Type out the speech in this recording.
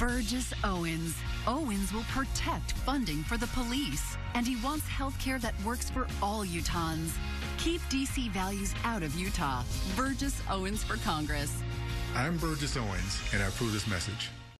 Burgess Owens. Owens will protect funding for the police, and he wants health care that works for all Utahns. Keep DC values out of Utah. Burgess Owens for Congress. I'm Burgess Owens, and I approve this message.